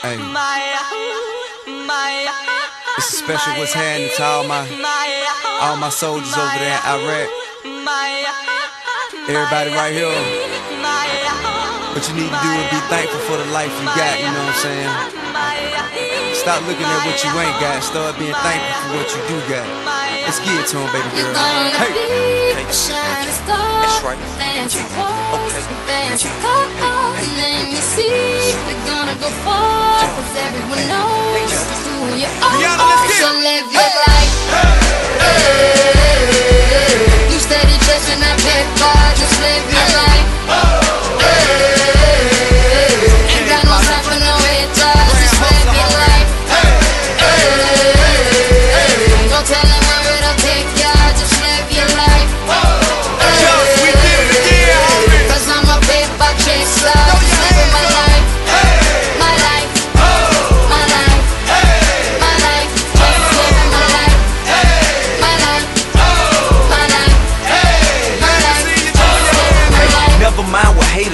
Hey. It's a special what's happening to all my all my soldiers over there in Iraq. Everybody right here. What you need to do is be thankful for the life you got, you know what I'm saying? Stop looking at what you ain't got, start being thankful for what you do got. Let's get it to him, baby girl. Hey! That's right. Fancy Yeah. clothes, Okay. let me see. We're gonna go far, cause everyone knows who you are. Rihanna, let's get it. So live your life. You steady chasing that paper, just live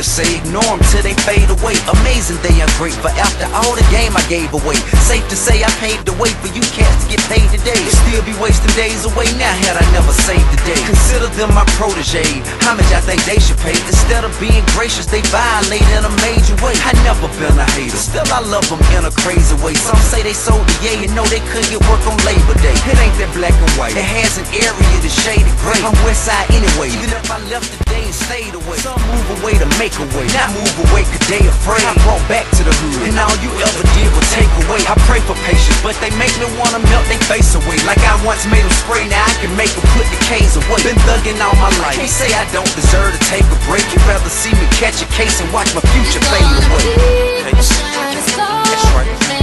haters say, ignore them till they fade away. Amazing they are great, but after all the game I gave away. Safe to say I paved the way for you cats to get paid today. Still be wasting days away now had I never saved the day. Them my protege. How much I think they should pay? Instead of being gracious, they violate in a major way. I never been a hater, still I love them in a crazy way. Some say they sold the yay and know they couldn't get work on Labor Day. It ain't that black and white. It has an area that's shaded gray. I'm west side anyway. Even if I left today and stayed away. Some move away to make a way. Not move away cause they afraid. I brought back to the hood. And all you ever did was take away. I pray for patience, but they make me wanna melt their face away. Like I once made them spray, now I can make them put the K's away. Been thugging all my life. Can't say I don't deserve to take a break. You'd rather see me catch a case and watch my future fade away. That's right.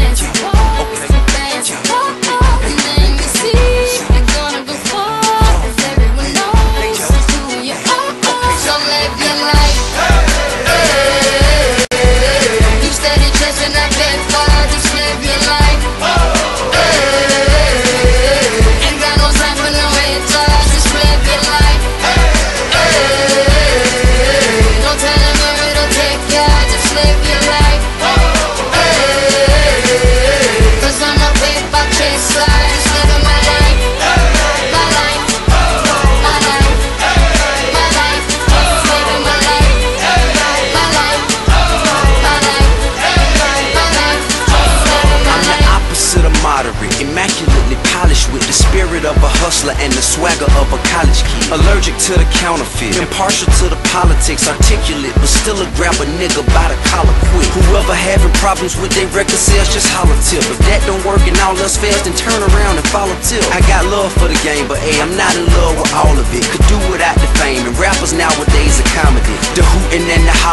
Spirit of a hustler and the swagger of a college kid. Allergic to the counterfeit, impartial to the politics, articulate, but still a grab a nigga by the collar quick. Whoever having problems with their record sales, just holler tip. If that don't work and all else fails, then turn around and follow tip. I got love for the game, but hey, I'm not in love with all of it. Could do without the fame, and rappers now are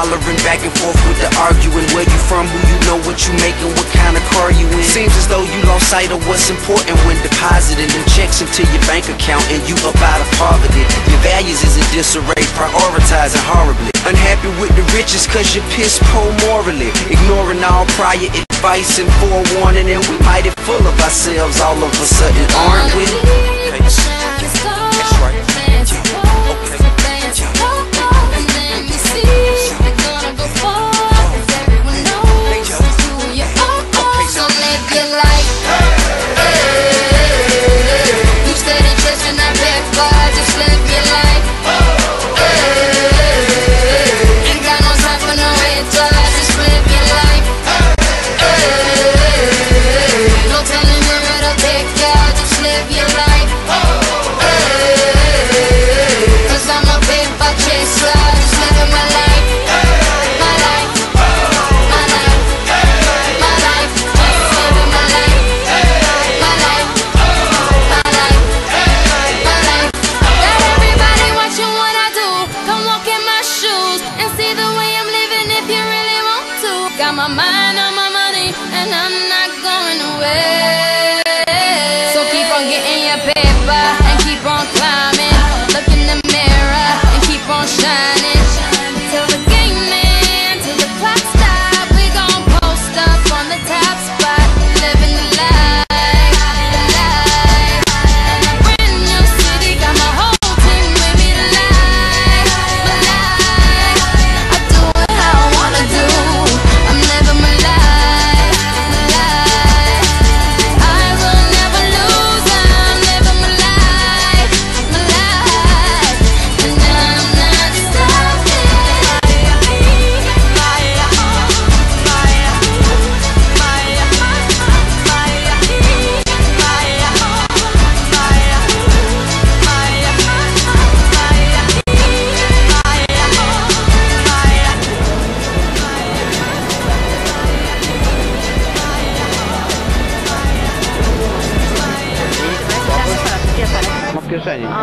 hollering, back and forth with the arguing. Where you from, who you know, what you making, what kind of car you in. Seems as though you lost sight of what's important when depositing them checks into your bank account and you up out of poverty. Your values is in disarray, prioritizing horribly. Unhappy with the riches cause you're piss poor morally. Ignoring all prior advice and forewarning, and we mighty full of ourselves all of a sudden, aren't we? 带进去